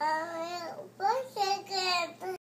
Uh.